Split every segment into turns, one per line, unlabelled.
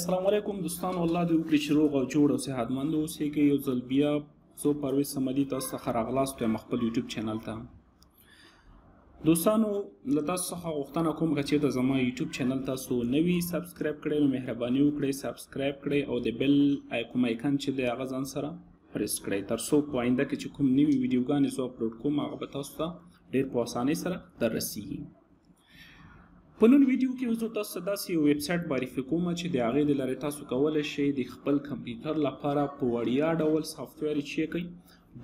السلام علیکم دوستان الله دې وکړي چې روغ او جوړ او صحتمند اوسئ یو ځل بیا زه پرویز سمدي تاسو ته ښه راغلاست وایم خپل یوټیوب چینل ته دوستانو له تاسو څخه غوښتنه کوم که چېرته زما یوټیوب چینل تاسو نه وي سبسکرایب کړی نو مهرباني وکړئ سبسکرایب کړئ او د بل کوم ایکن چې دی هغه ځان سره پریس کړئ تر څو په آینده کې چې کوم نوي ویډیوګانې زه اپلوډ کوم هغه به تاسو ته ډېر په اسانۍ سره در رسیږي په نن ویډیو کې زه تاسو ته داسې یو ویب سایټ معرفي کوم چې د هغې د لارې تاسو کولی شئ د خپل کمپیوټر لپاره په وړیا ډول سافټویر یې چې کړئ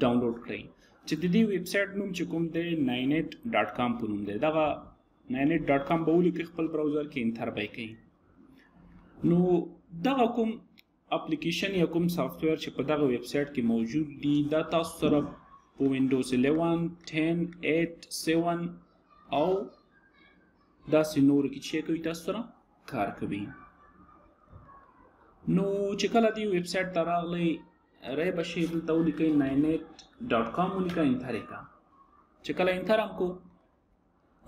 ډاونلوډ کړئ چې د دې ویب سایټ نوم چې کوم دی ناینټ ډاټ کام په نوم دی دغه ناینټ ډاټ کام به ولیکئ خپل براوزر کې انتر به یې کوي نو دغه کوم اپلیکیشن یا کوم سافټویر چې په دغه ویب سایټ کې موجود دي دا تاسو سره په وینډوز 11 10 8 7 او داسې نور کې چې کوي تاسو سره کار کوي نو چې کله دی ویب سټ ته راغلی رای به شي دلته ولیکئ ناینټ ډاټ کام ولیکئ انتر یې کړه چې کله انتر هم کو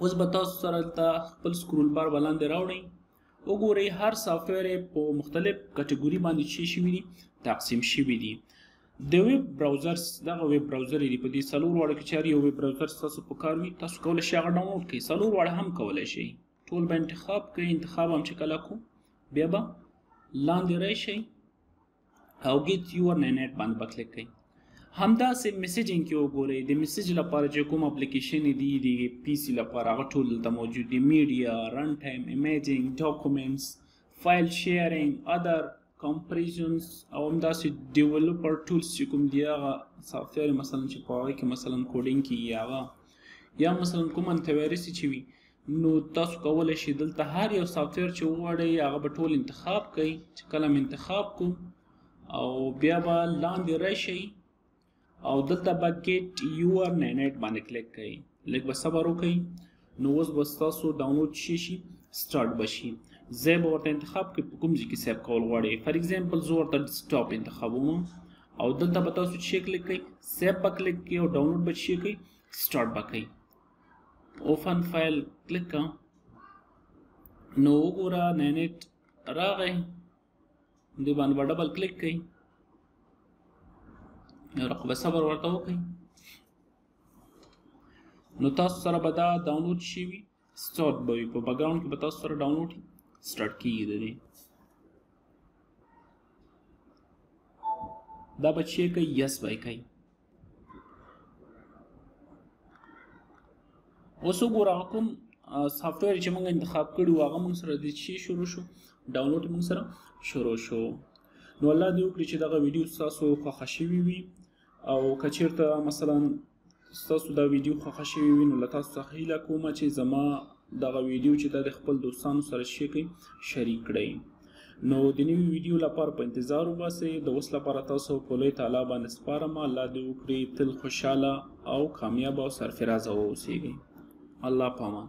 اوس به تاسو سره دلته خپل سکرول بار به لاندې راوړئ وګورئ هر سافټویر په مختلف کټګوري باندې چې شوي دي تقسیم شوي دي د ویب براوزرز دغه ویب براوزر دی په دې څلور واړو کې چاري یو ویب براوزر تاسو په کار وي تاسو کولی شئ هغه ډاونلوډ کړئ څلور واړه هم کولی شئ ټول به انتخاب کړئ انتخاب هم چې کله کو بیا به لاندې راشئ او ګیټ یور نینټ باندې به کلیک کړئ همدا سه میسجینګ کې وګورئ د میسج لپاره چې کوم اپلیکیشن دی دی پی سی لپاره هغه ټول دلته موجود دي میډیا رن ټایم ایمیجینګ ډاکومېنټس فایل شیرینګ ادر کمپریشنز او همداسې ډیولپر ټولز چې کوم دی هغه سافټویر مثلا چې په هغه کې مثلا کوډینګ کیږي هغه یا مثلا کوم انټي وایرس چې وي نو تاسو کولای شئ دلته هر یو سافټویر چې وغواړئ هغه به ټول انتخاب کړئ چې کله مې انتخاب کو او بیا به لاندې راشئ او دلته به ګیټ یور نینټ باندې کلیک کړئ لږ به صبر وکړئ نو اوس به ستاسو ډاونلوډ شي شي سټارټ به شي زه به ورته انتخاب کړئ په کوم ځای کې سیب کول غواړئ فار ایگزامپل زه ورته ډیسکټاپ انتخابوم او دلته به تاسو چې کلیک کړئ سیب به کلیک کړئ او ډاونلوډ به چې کړئ سټارټ به کړئ اوفن فایل کلیک کړه نو وګوره نینټ راغی دی باندې به ډبل کلیک کړئ رقبه صبر ورته وکړئ نو تاسو سره به دا ډاونلوډ شي وي سټارټ به وي په بګراوند کې به تاسو سره ډاونلوډ سټارټ کیږي د دې دا به چې کوي یس به کوي اوس وګوره کوم سافټویر چې موږ انتخاب کړو هغه موږ سره د شي شروع شو ډاونلوډ موږ سره شروع شو نو الله دې وکړي چې دغه ویډیو تاسو خوښه شوي وي او که چیرته مثلا تاسو دا ویډیو خوښه شوي وي نو له تاسو څخه هیله کوم چې زما دغه ویډیو چې دا د خپل دوستانو سره شي کوي شریک کړئ نو د نوي ویډیو لپاره په انتظار وباسئ د اوس لپاره تاسو په لوی تعالی باندې سپارم الله دې وکړي تل خوشاله او کامیاب او سرفراز اوسئ الله پامان